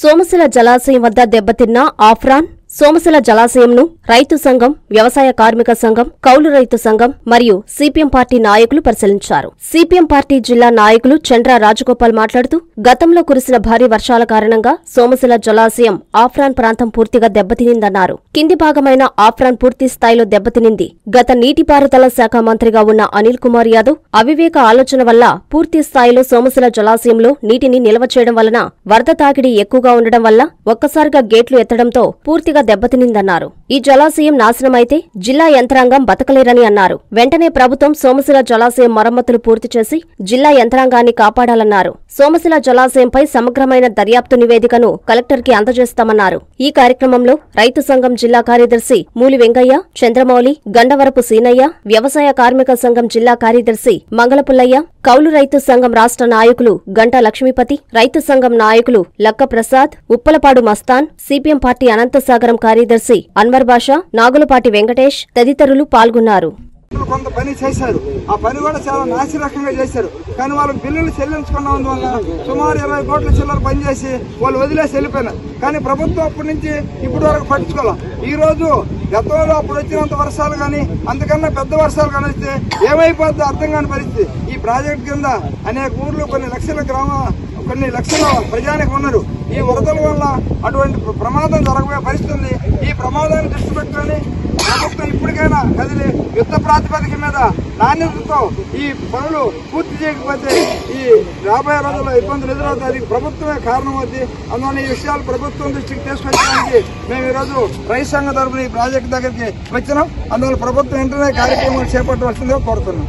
సోమశిల జలాశయం వద్ద దెబ్బతిన్న ఆఫ్రాన్ సోమశిల జలాశయంను రైతు సంఘం వ్యవసాయ కార్మిక సంఘం కౌలు రైతు సంఘం మరియు సిపిఎం పార్టీ నాయకులు పరిశీలించారు. సిపిఎం పార్టీ జిల్లా నాయకులు చంద్ర రాజగోపాల్ మాట్లాడుతూ గతంలో కురిసిన భారీ వర్షాల కారణంగా సోమశిల జలాశయం ఆఫ్రాన్ ప్రాంతం పూర్తిగా దెబ్బతినిందన్నారు. కింది భాగమైన ఆఫ్రాన్ పూర్తి స్థాయిలో దెబ్బతినింది. గత నీటిపారుదల శాఖ మంత్రిగా ఉన్న అనిల్ కుమార్ యాదవ్ అవివేక ఆలోచన వల్ల పూర్తి స్థాయిలో సోమశిల జలాశయంలో నీటిని నిల్వ చేయడం వలన వరద తాకిడి ఎక్కువగా ఉండడం వల్ల ఒక్కసారిగా గేట్లు ఎత్తడంతో పూర్తిగా దెబ్బతినిందన్నారు. ఈ జలాశయం నాశనమైతే జిల్లా యంత్రాంగం బతకలేరని అన్నారు. వెంటనే ప్రభుత్వం సోమశిల జలాశయం మరమ్మతులు పూర్తి చేసి జిల్లా యంత్రాంగాన్ని కాపాడాలన్నారు. సోమశిల జలాశయంపై సమగ్రమైన దర్యాప్తు నివేదికను కలెక్టర్కి అందజేస్తామన్నారు. ఈ కార్యక్రమంలో రైతు సంఘం జిల్లా కార్యదర్శి మూలి వెంకయ్య చంద్రమౌళి గండవరపు సీనయ్య వ్యవసాయ కార్మిక సంఘం జిల్లా కార్యదర్శి మంగళపుల్లయ్య కౌలు రైతు సంఘం రాష్ట్ర నాయకులు గంటా లక్ష్మీపతి రైతు సంఘం నాయకులు లక్క ప్రసాద్ ఉప్పలపాడు మస్తాన్ సిపిఎం పార్టీ అనంతసాగర్ కార్యదర్శి అన్వర్ బాషా నాగులపాటి వెంకటేష్ తదితరులు పాల్గొన్నారు. కొంత పని చేశారు. ఆ పని కూడా చాలా నాసిరకంగా చేశారు. కానీ వాళ్ళు బిల్లులు చెల్లించుకున్నందువల్ల సుమారు ఇరవై కోట్ల చిల్లర పని చేసి వాళ్ళు వదిలేసి వెళ్ళిపోయినారు. కానీ ప్రభుత్వం అప్పటి నుంచి ఇప్పటి వరకు పట్టించుకోవాలి ఈ రోజు గతంలో అప్పుడు వచ్చినంత వర్షాలు కానీ అంతకన్నా పెద్ద వర్షాలు కానీ వస్తే ఏమైపోద్దో అర్థం కాని పరిస్థితి. ఈ ప్రాజెక్ట్ కింద అనేక ఊర్లు కొన్ని లక్షల గ్రామ కొన్ని లక్షల ప్రజానికి ఉన్నారు ఈ వరదల వల్ల అటువంటి ప్రమాదం జరగబోయే పరిస్థితి ఉంది. ఈ ప్రమాదాన్ని దృష్టి పెట్టుకొని ప్రభుత్వం ఇప్పటికైనా కదిలి యుద్ధ ప్రాతిపదిక మీద నాణ్యతతో ఈ పనులు పూర్తి చేయకపోతే ఈ రాబోయే రోజుల్లో ఇబ్బందులు ఎదురవుతాయి ప్రభుత్వమే కారణం అవుతుంది అందువల్ల ఈ విషయాలు ప్రభుత్వం దృష్టికి తీసుకొచ్చడానికి మేము ఈరోజు రైతు సంఘ తరఫున ఈ ప్రాజెక్టు దగ్గరికి వచ్చినాం. అందువల్ల ప్రభుత్వం వెంటనే కార్యక్రమాలు చేపట్టవలసిందిగా కోరుతున్నాం.